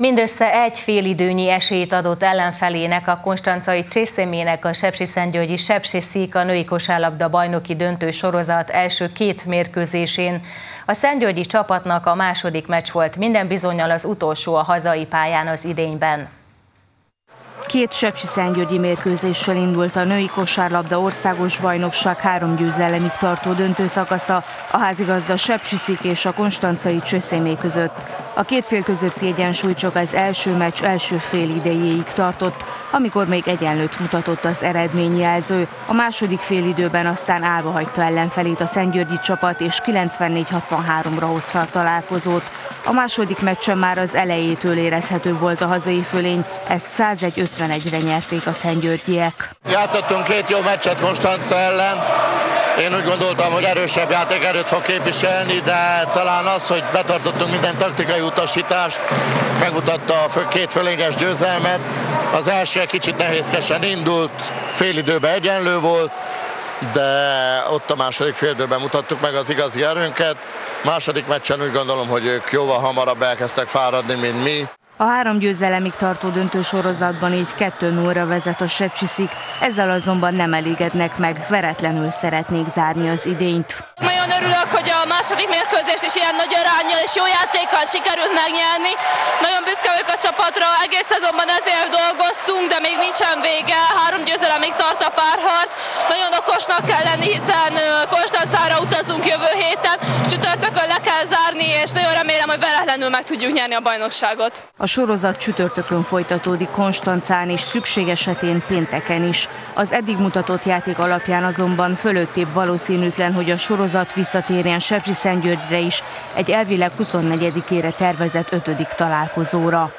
Mindössze egy félidőnyi esélyt adott ellenfelének, a konstancai Csészémének a Sepsi-Szentgyörgyi Sepsi a női kosárlabda bajnoki döntő sorozat első két mérkőzésén. A Szentgyörgyi csapatnak a második meccs volt minden bizonyal az utolsó a hazai pályán az idényben. Két Sepsi Szentgyörgyi mérkőzéssel indult a női kosárlabda országos bajnokság három győzelemig tartó döntőszakasza a házigazda Sepsiszik és a konstancai Csöszémé között. A két fél közötti egyensúly csak az első meccs első fél idejéig tartott, amikor még egyenlőt mutatott az eredményjelző. A második fél időben aztán állva hagyta ellenfelét a Szentgyörgyi csapat, és 94-63-ra hozta a találkozót. A második meccsen már az elejétől érezhető volt a hazai fölény, ezt 101-51-re nyerték a Szentgyörgyiek. Játszottunk két jó meccset Konstanca ellen, én úgy gondoltam, hogy erősebb játékerőt fog képviselni, de talán az, hogy betartottunk minden taktikai utasítást, megmutatta a két fölényes győzelmet. Az első kicsit nehézkesen indult, fél időben egyenlő volt, de ott a második fél időben mutattuk meg az igazi erőnket. Második meccsen úgy gondolom, hogy ők jóval hamarabb elkezdtek fáradni, mint mi. A három győzelemig tartó döntősorozatban így 2 0 vezet a Sepsiszik, ezzel azonban nem elégednek meg, veretlenül szeretnék zárni az idényt. Nagyon örülök, hogy a második mérkőzést is ilyen nagy arányjal és jó játékkal sikerült megnyerni. Nagyon büszke vagyok a csapatra, egész szezonban ezért dolgoztunk, de még nincsen vége, három győzelemig tart a párharc. Nagyon okosnak kell lenni, hiszen Konstancára utazunk jövő héten, csütörtökön kell zárni, és nagyon remélem, hogy veretlenül meg tudjuk nyerni a bajnokságot. A sorozat csütörtökön folytatódik Konstancán és szükség esetén pénteken is. Az eddig mutatott játék alapján azonban fölöttébb valószínűtlen, hogy a sorozat visszatérjen Sepsi Szentgyörgyre is egy elvileg 24-ére tervezett ötödik találkozóra.